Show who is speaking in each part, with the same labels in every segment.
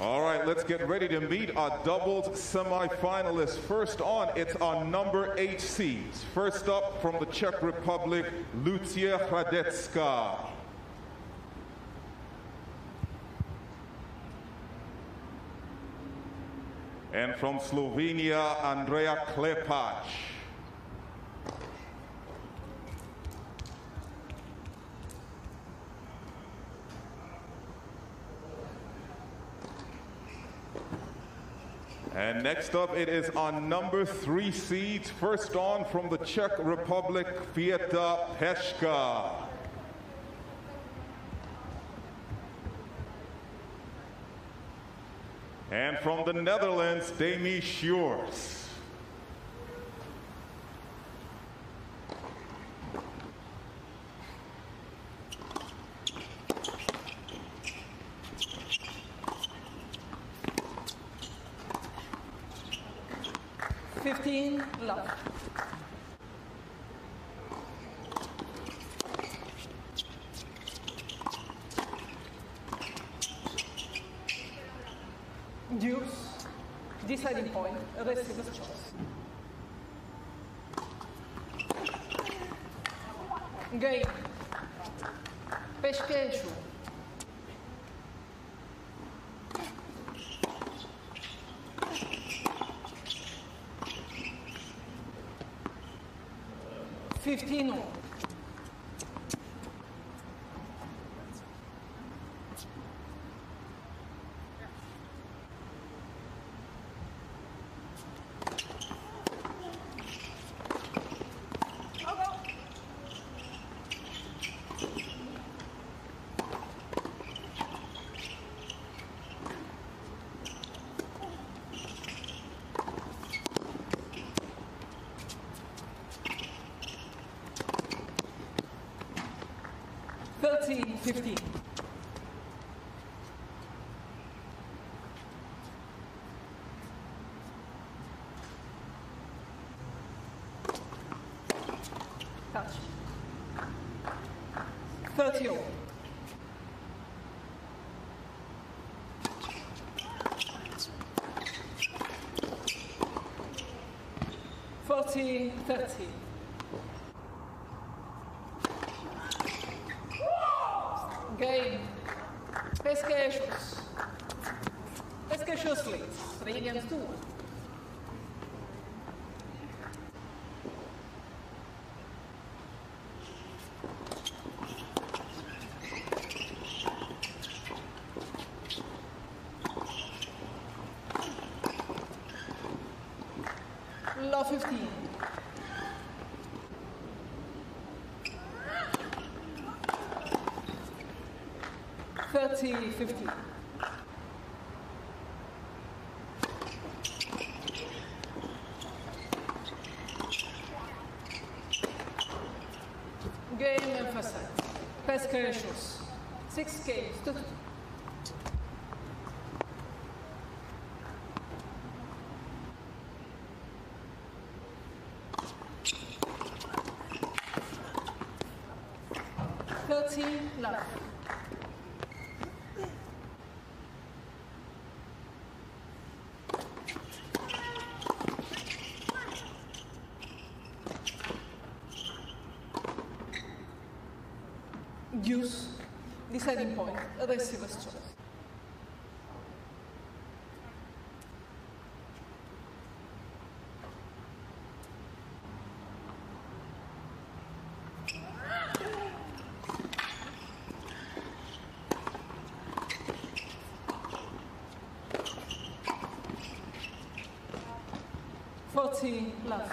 Speaker 1: All right, let's get ready to meet our doubles semifinalists. First on, it's our number eight seeds. First up from the Czech Republic, Lucia Hradecka. And from Slovenia, Andrea Klepac. And next up, it is on number three seeds, first on from the Czech Republic, Kveta Peschke. And from the Netherlands, Demi Schuurs.
Speaker 2: 15, love. Deuce, deciding point, receiver's choice. Game. Pesquejo. 15. 13, Touch. 30. Forty, thirty. Sjöss. Det ska skjuts lite, så det är ingen stor. Law 15. Thirty, fifty. Game emphasized. Pesca Six games to Thirty love. Use deciding point, receiver's choice. Forty love.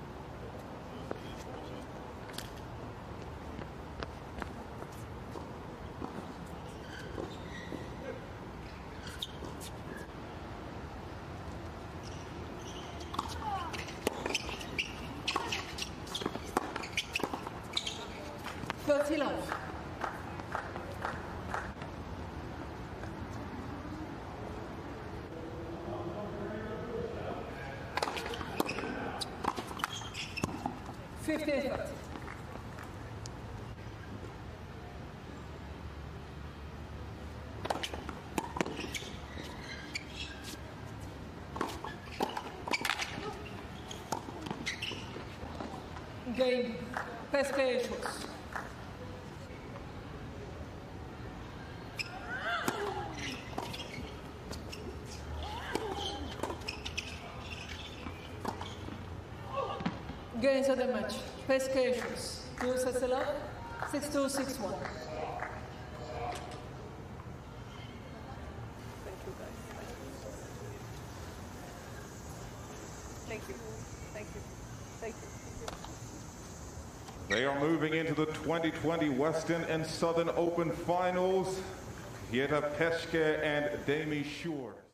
Speaker 2: 40 love. Fifty. Game best page. Gains of the match. Peschke Schuurs. Two sets love. 6-2, 6-1.
Speaker 3: Thank you. Thank you. Thank you.
Speaker 1: They are moving into the 2020 Western and Southern Open Finals. Kveta Peschke and Demi Schuurs.